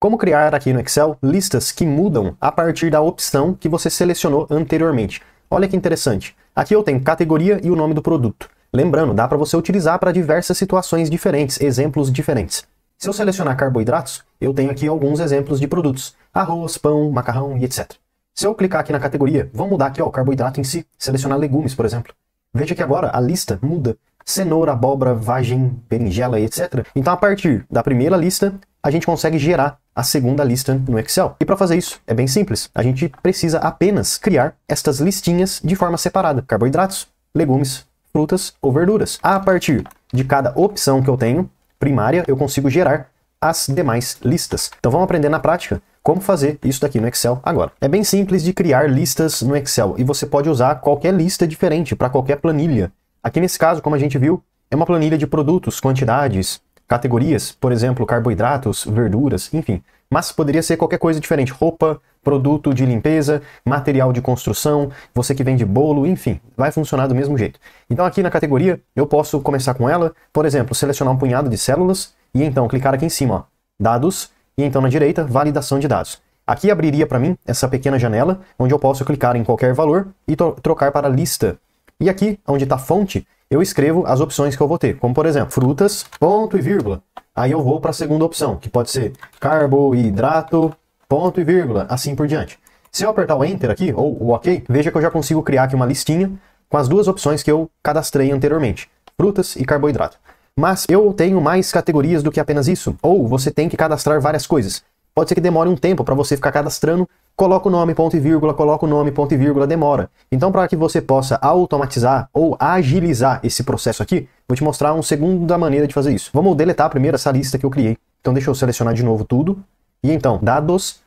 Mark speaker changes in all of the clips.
Speaker 1: Como criar aqui no Excel listas que mudam a partir da opção que você selecionou anteriormente. Olha que interessante. Aqui eu tenho categoria e o nome do produto. Lembrando, dá para você utilizar para diversas situações diferentes, exemplos diferentes. Se eu selecionar carboidratos, eu tenho aqui alguns exemplos de produtos. Arroz, pão, macarrão e etc. Se eu clicar aqui na categoria, vamos mudar aqui ó, o carboidrato em si, selecionar legumes, por exemplo. Veja que agora a lista muda. Cenoura, abóbora, vagem, berinjela etc. Então, a partir da primeira lista, a gente consegue gerar a segunda lista no Excel. E para fazer isso, é bem simples. A gente precisa apenas criar estas listinhas de forma separada. Carboidratos, legumes, frutas ou verduras. A partir de cada opção que eu tenho, primária, eu consigo gerar as demais listas. Então vamos aprender na prática como fazer isso daqui no Excel agora. É bem simples de criar listas no Excel e você pode usar qualquer lista diferente para qualquer planilha. Aqui nesse caso, como a gente viu, é uma planilha de produtos, quantidades, categorias, por exemplo, carboidratos, verduras, enfim. Mas poderia ser qualquer coisa diferente, roupa, produto de limpeza, material de construção, você que vende bolo, enfim, vai funcionar do mesmo jeito. Então aqui na categoria, eu posso começar com ela, por exemplo, selecionar um punhado de células e então clicar aqui em cima, ó, dados, e então na direita, validação de dados. Aqui abriria para mim essa pequena janela, onde eu posso clicar em qualquer valor e trocar para lista. E aqui, onde está fonte, eu escrevo as opções que eu vou ter, como por exemplo, frutas, ponto e vírgula. Aí eu vou para a segunda opção, que pode ser carboidrato, ponto e vírgula, assim por diante. Se eu apertar o Enter aqui, ou o OK, veja que eu já consigo criar aqui uma listinha com as duas opções que eu cadastrei anteriormente, frutas e carboidrato. Mas eu tenho mais categorias do que apenas isso. Ou você tem que cadastrar várias coisas. Pode ser que demore um tempo para você ficar cadastrando. Coloca o nome, ponto e vírgula, coloca o nome, ponto e vírgula, demora. Então, para que você possa automatizar ou agilizar esse processo aqui, vou te mostrar uma segunda maneira de fazer isso. Vamos deletar primeiro essa lista que eu criei. Então, deixa eu selecionar de novo tudo. E então, dados.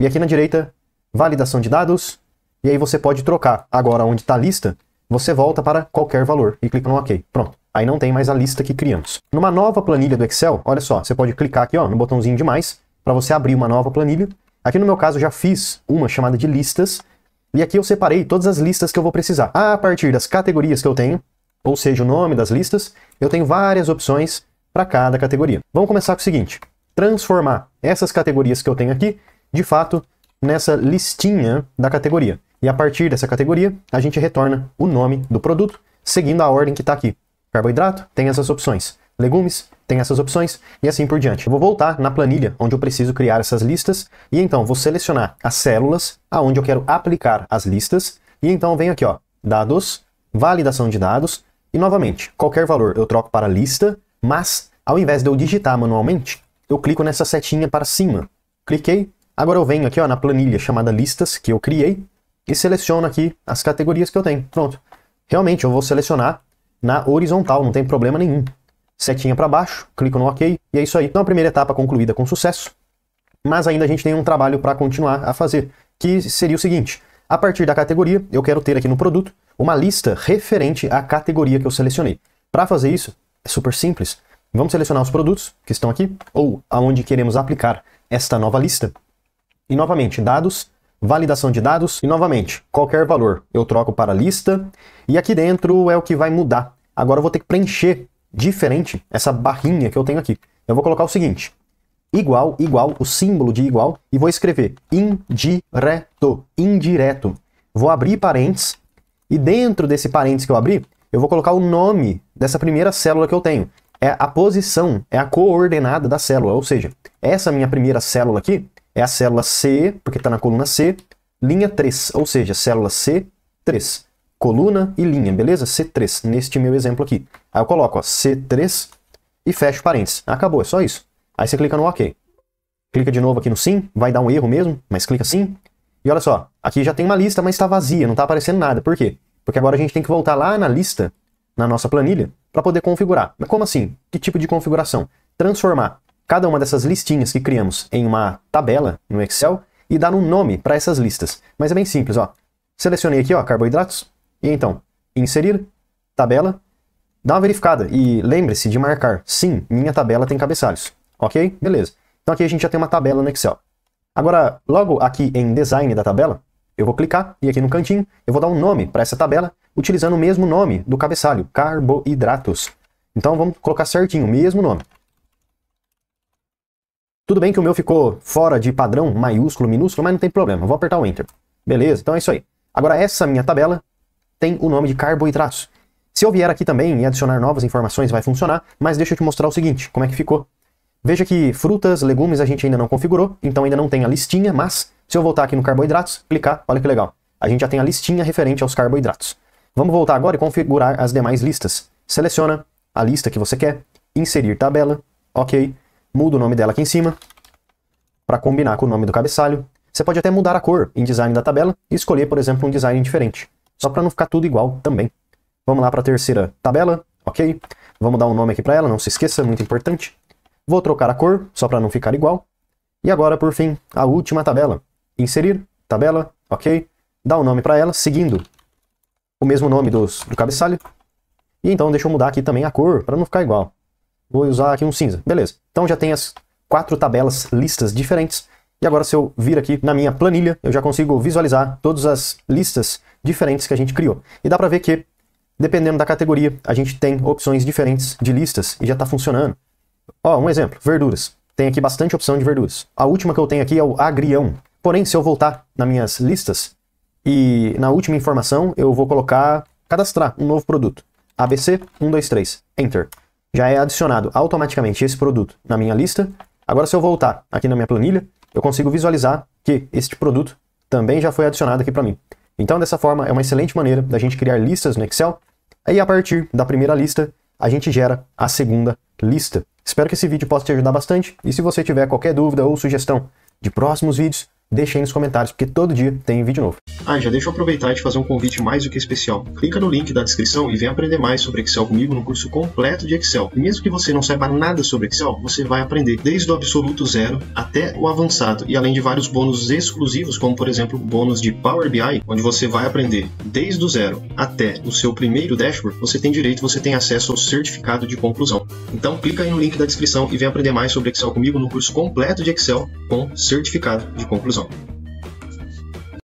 Speaker 1: E aqui na direita, validação de dados. E aí você pode trocar. Agora, onde está a lista, você volta para qualquer valor e clica no OK. Pronto. Aí não tem mais a lista que criamos. Numa nova planilha do Excel, olha só, você pode clicar aqui ó, no botãozinho de mais para você abrir uma nova planilha. Aqui no meu caso eu já fiz uma chamada de listas e aqui eu separei todas as listas que eu vou precisar. A partir das categorias que eu tenho, ou seja, o nome das listas, eu tenho várias opções para cada categoria. Vamos começar com o seguinte, transformar essas categorias que eu tenho aqui, de fato, nessa listinha da categoria. E a partir dessa categoria, a gente retorna o nome do produto, seguindo a ordem que está aqui. Carboidrato tem essas opções. Legumes tem essas opções e assim por diante. Eu vou voltar na planilha onde eu preciso criar essas listas e então vou selecionar as células aonde eu quero aplicar as listas e então venho aqui, ó, dados, validação de dados e novamente, qualquer valor eu troco para lista, mas ao invés de eu digitar manualmente, eu clico nessa setinha para cima. Cliquei, agora eu venho aqui ó, na planilha chamada listas que eu criei e seleciono aqui as categorias que eu tenho. Pronto. Realmente eu vou selecionar na horizontal, não tem problema nenhum. Setinha para baixo, clico no OK e é isso aí. Então a primeira etapa concluída com sucesso, mas ainda a gente tem um trabalho para continuar a fazer, que seria o seguinte: a partir da categoria, eu quero ter aqui no produto uma lista referente à categoria que eu selecionei. Para fazer isso, é super simples. Vamos selecionar os produtos que estão aqui, ou aonde queremos aplicar esta nova lista. E novamente, dados, validação de dados e novamente, qualquer valor eu troco para lista e aqui dentro é o que vai mudar. Agora eu vou ter que preencher diferente essa barrinha que eu tenho aqui. Eu vou colocar o seguinte, igual, igual, o símbolo de igual e vou escrever indireto, indireto. Vou abrir parênteses e dentro desse parênteses que eu abri, eu vou colocar o nome dessa primeira célula que eu tenho. É a posição, é a coordenada da célula, ou seja, essa minha primeira célula aqui é a célula C, porque está na coluna C, linha 3, ou seja, célula C3. Coluna e linha, beleza? C3, neste meu exemplo aqui. Aí eu coloco ó, C3 e fecho parênteses. Acabou, é só isso. Aí você clica no OK. Clica de novo aqui no sim, vai dar um erro mesmo, mas clica sim. E olha só, aqui já tem uma lista, mas está vazia, não está aparecendo nada. Por quê? Porque agora a gente tem que voltar lá na lista, na nossa planilha, para poder configurar. Mas como assim? Que tipo de configuração? Transformar cada uma dessas listinhas que criamos em uma tabela no Excel e dar um nome para essas listas. Mas é bem simples, ó. Selecionei aqui, ó, carboidratos, e então, inserir, tabela, dá uma verificada e lembre-se de marcar, sim, minha tabela tem cabeçalhos, ok? Beleza. Então aqui a gente já tem uma tabela no Excel. Agora, logo aqui em design da tabela, eu vou clicar e aqui no cantinho eu vou dar um nome para essa tabela utilizando o mesmo nome do cabeçalho, carboidratos. Então vamos colocar certinho o mesmo nome. Tudo bem que o meu ficou fora de padrão, maiúsculo, minúsculo, mas não tem problema. Vou apertar o Enter. Beleza, então é isso aí. Agora, essa minha tabela tem o nome de carboidratos. Se eu vier aqui também e adicionar novas informações, vai funcionar, mas deixa eu te mostrar o seguinte, como é que ficou. Veja que frutas, legumes a gente ainda não configurou, então ainda não tem a listinha, mas se eu voltar aqui no carboidratos, clicar, olha que legal. A gente já tem a listinha referente aos carboidratos. Vamos voltar agora e configurar as demais listas. Seleciona a lista que você quer, inserir tabela, ok, muda o nome dela aqui em cima, para combinar com o nome do cabeçalho. Você pode até mudar a cor em design da tabela e escolher, por exemplo, um design diferente, só para não ficar tudo igual também. Vamos lá para a terceira tabela, ok? Vamos dar um nome aqui para ela, não se esqueça, muito importante. Vou trocar a cor, só para não ficar igual. E agora, por fim, a última tabela. Inserir, tabela, ok? Dá um nome para ela, seguindo o mesmo nome dos, do cabeçalho. E então deixa eu mudar aqui também a cor, para não ficar igual. Vou usar aqui um cinza, beleza. Então já tem as quatro tabelas, listas diferentes. E agora se eu vir aqui na minha planilha, eu já consigo visualizar todas as listas diferentes que a gente criou. E dá para ver que Dependendo da categoria, a gente tem opções diferentes de listas e já está funcionando. Ó, um exemplo, verduras. Tem aqui bastante opção de verduras. A última que eu tenho aqui é o agrião. Porém, se eu voltar nas minhas listas e na última informação eu vou colocar cadastrar um novo produto. ABC 123, Enter. Já é adicionado automaticamente esse produto na minha lista. Agora, se eu voltar aqui na minha planilha, eu consigo visualizar que este produto também já foi adicionado aqui para mim. Então, dessa forma, é uma excelente maneira da gente criar listas no Excel. Aí, a partir da primeira lista, a gente gera a segunda lista. Espero que esse vídeo possa te ajudar bastante. E se você tiver qualquer dúvida ou sugestão de próximos vídeos, deixa aí nos comentários, porque todo dia tem vídeo novo.
Speaker 2: Ah, já deixa eu aproveitar e te fazer um convite mais do que especial. Clica no link da descrição e vem aprender mais sobre Excel comigo no curso completo de Excel. E mesmo que você não saiba nada sobre Excel, você vai aprender desde o absoluto zero até o avançado, e além de vários bônus exclusivos, como por exemplo o bônus de Power BI, onde você vai aprender desde o zero até o seu primeiro dashboard, você tem direito, você tem acesso ao certificado de conclusão. Então clica aí no link da descrição e vem aprender mais sobre Excel comigo no curso completo de Excel com certificado de conclusão. 何?